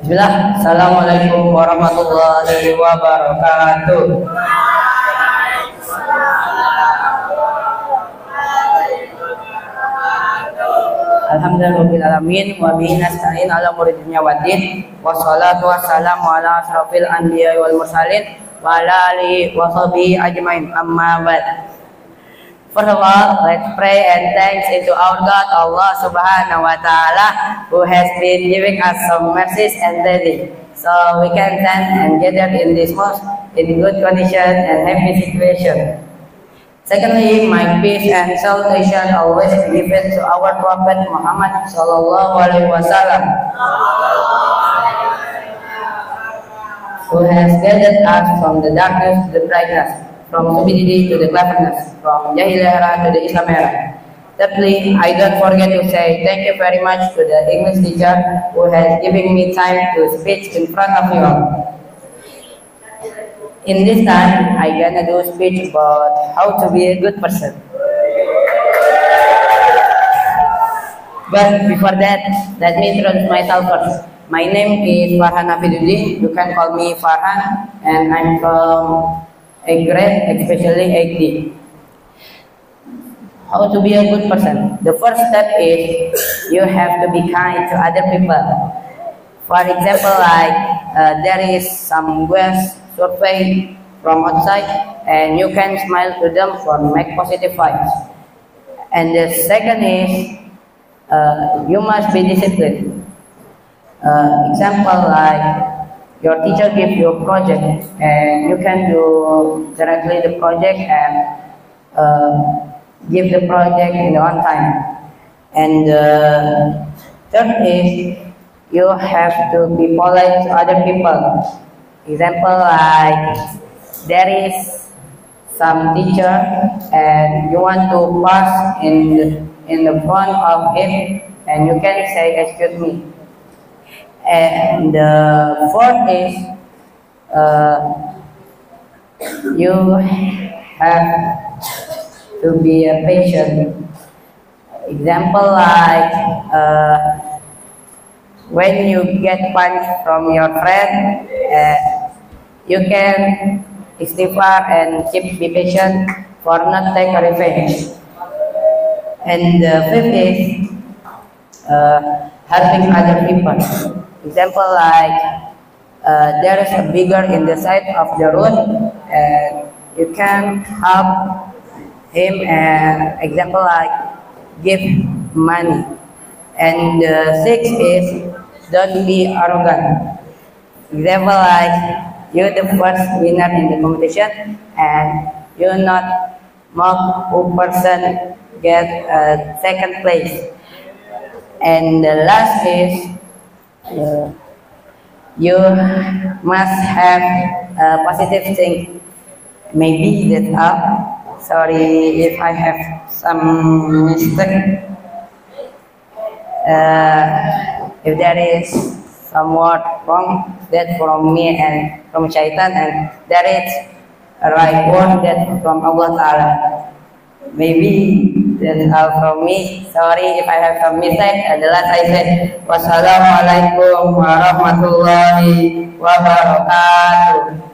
Bismillah. Assalamualaikum warahmatullahi wabarakatuh. Alhamdulillahirabbil wa bihi ala umuri dunya waddin wassalatu wassalamu ala asrofil anbiya wal mursalin. Wa ala alihi wa sahbihi ajmain. Amma First of all, let's pray and thanks into our God, Allah subhanahu wa ta'ala, who has been giving us some mercies and blessings. So we can stand and gather in this mosque in good condition and happy situation. Secondly, my peace and salutation always be given to our Prophet Muhammad sallallahu alaihi wasallam, who has guided us from the darkness to the brightness, from stupidity to the cleverness, from era to the Islam era. Thirdly, I don't forget to say thank you very much to the English teacher who has given me time to speak in front of you. In this time, I gonna do speech about how to be a good person. But before that, let me introduce myself first. My name is Farhan Afiduddin. You can call me Farhan, and I'm from a grade, especially 8D. How to be a good person? The first step is you have to be kind to other people. For example, like uh, there is some guest survey from outside, and you can smile to them for make positive vibes. And the second is uh, you must be disciplined. Uh, example like your teacher gives you a project and you can do directly the project and uh, give the project in on time. And uh, third is you have to be polite to other people. Example like there is some teacher and you want to pass in the, in the front of him and you can say excuse me and the fourth is uh, you have to be a patient. Example like uh, when you get punched from your friend, uh, you can istighfar and keep be patient for not take revenge. And the fifth is uh, helping other people. Example like uh, there is a beggar in the side of the road and you can help him and example like give money. And the sixth is don't be arrogant. Example like you're the first winner in the competition and you're not mock who person get a second place. And the last is uh, you must have a positive thing. Maybe that's all. Sorry if I have some mistake. Uh, if there is somewhat wrong, that from me and from Shaitan, and there is a right word that from Allah Ta'ala. Maybe that's all from me. Sorry if I have some mistake. Last I said, Wassalamualaikum warahmatullahi wabarakatuh.